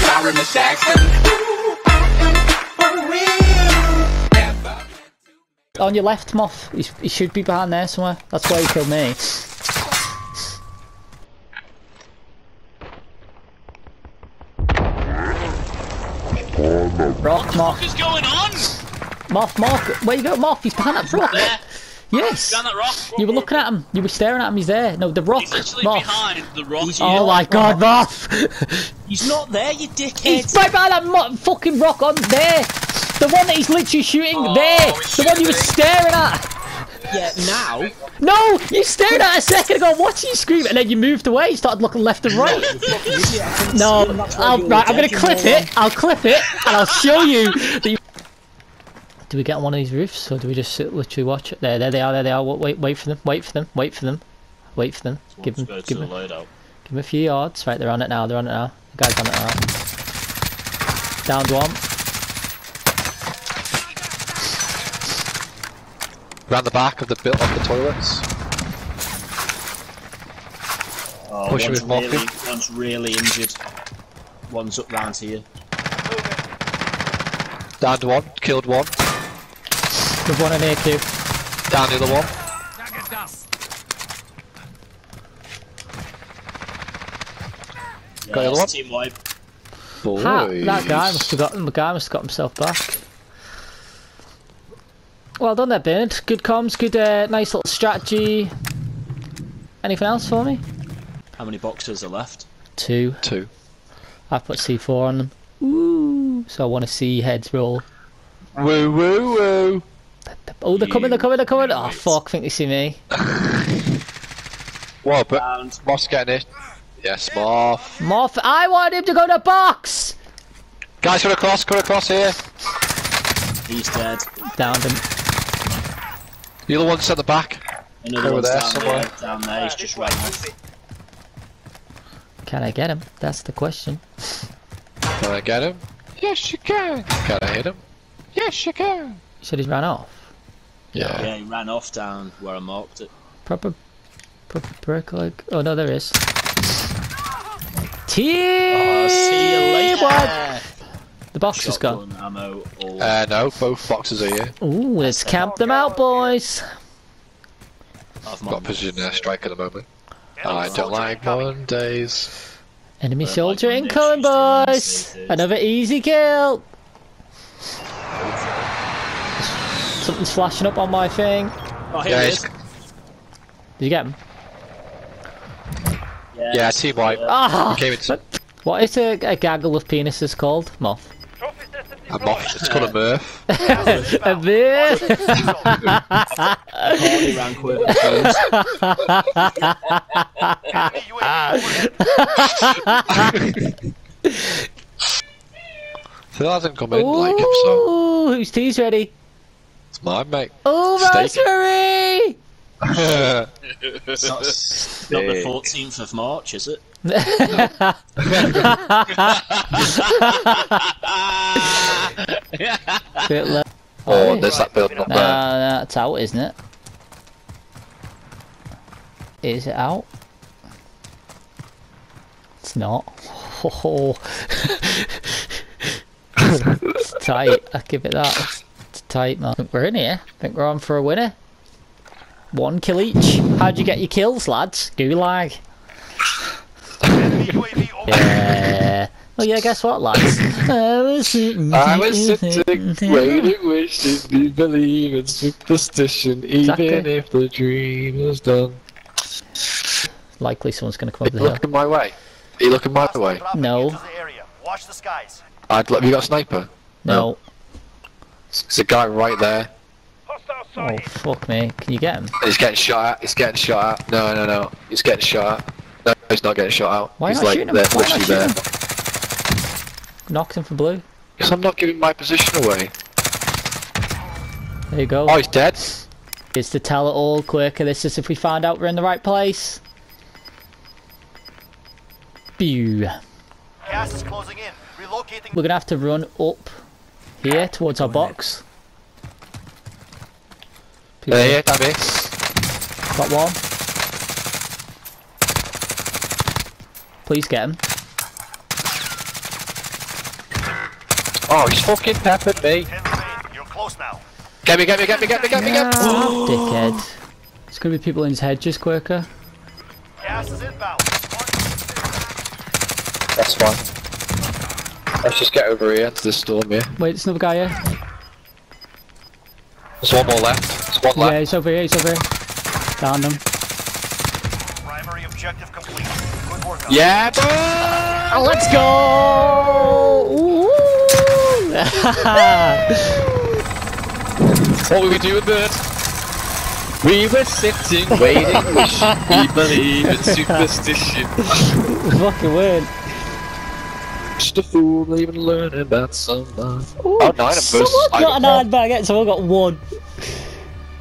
Sorry, Miss Jackson. On your left, Moth. He, he should be behind there somewhere. That's why he killed me. Rock, Moth. What is going on? Moth, Moth. Where you go, Moth? He's behind that rock. There, Yes. down that rock. You were looking at him. You were staring at him. He's there. No, the rock. He's literally Moth. behind the rock. Oh my god, Moth! He's not there, you dickhead. He's right behind that mo- fucking rock on there! The one that he's literally shooting Oh, there! he's The one you were staring at! Yeah, now. No! You stared at it a second ago, watching you scream, and then you moved away, you started looking left and right. No, I'll, right, I'm gonna clip it, I'll clip it, and I'll show you that you... Do we get on one of these roofs, or do we just sit, literally watch it? There, there they are, there they are. Wait, wait for them, wait for them, wait for them. Wait for them. Give them, give them, the give them a few yards. Right, they're on it now, they're on it now. The guy's on it now. Downed one. Round the back of the bit of the toilets. Oh, Push one's with really, one's really injured. One's up round here. Downed one, killed one. There's one in here, Q. Down the other one. Yeah, Got the other one? Team wipe. Ha, that guy must have got the guy must have got himself back. Well done there, Bernard. Good comms, good uh, nice little strategy. Anything else for me? How many boxes are left? Two. Two. I've put C4 on them. Ooh. So I want to see heads roll. Woo woo woo. Oh, they're coming, they're coming, they're coming. Oh, fuck, I think they see me. What? But Round. Moss getting it. Yes, Moth. Morph, I want him to go to box! Guys, come across, come across here. He's dead. Downed him. The other one's at the back. Another Over one's there down somewhere. there. Down there. He's just ran off. Can I get him? That's the question. Can I get him? Yes, you can. Can I hit him? Yes, you can. You said he's ran off. Yeah. Yeah, he ran off down where I marked it. Proper, proper brick like. Oh no, there is. Team. Oh, see you later. What? The box is gone. Ammo. All. Uh, no, both boxes are here. Ooh, let's camp them out, boys. I've Got a position uh, strike at the moment. I don't like Mondays. Enemy soldier like incoming, Monday, boys. Another easy kill. Something's flashing up on my thing. Oh, here Yeah, he is. Did you get him? Yeah, yeah, team wipe. Ah! Came into What is a, a gaggle of penises called? Moth. a moth. It's called a Murph. a bit. Party ran quick. Phil hasn't come in like him, so Ooh, whose tea's ready? It's mine, mate. Oh, Steak. Rosemary! It's not, it's not the 14th of March, is it? Bit low. oh, there's that building up No, there. no, that's out, isn't it? Is it out? It's not. Oh, it's tight. I'll give it that. It's tight, man. I think we're in here. I think we're on for a winner. One kill each. How'd you get your kills, lads? Gulag. Yeah. Oh yeah, guess what, lads? I was sitting, I was sitting, waiting, wishing to believe in superstition, even if the dream is done. Likely someone's gonna come Are up the you hill. looking my way? Are you looking my way? No. Watch the skies. I'd, have you got a sniper? No. There's a guy right there. Oh fuck me. Can you get him? He's getting shot at. He's getting shot at. No, no, no. He's getting shot at. No, he's not getting shot out. Why he's not like shooting him? there, Why not literally there. Knocked him for blue. Because I'm not giving my position away. There you go. Oh, he's dead. It's to tell it all quicker. This is if we find out we're in the right place. Pew. Gas is closing in. Relocating. We're gonna have to run up here towards our box. People There, yeah, damn it. Got one. Please get him. Oh, he's fucking peppered me. You're close now. Get me, get me, get me, get me, get me, get me. Ah, dickhead. It's gonna be people in his head just quicker. Gas is inbound. That's fine. Let's just get over here into the storm here. Wait, there's another guy here. There's one more left. There's one left. Yeah, left. he's over here, he's over here. Down him. Primary objective complete. Good work. out. Yeah, boy! Oh, let's go! What were we doing, Bert? We were sitting, waiting, wishing, we believe in superstition. Fucking weird. Just a fool even learning about someone. Ooh, oh, nine of Someone got an iron baguette, so I got one.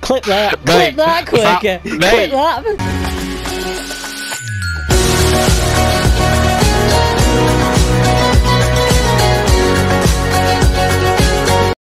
Clip that. Mate, Clip that quicker. That, Clip that.